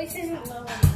voice isn't low enough.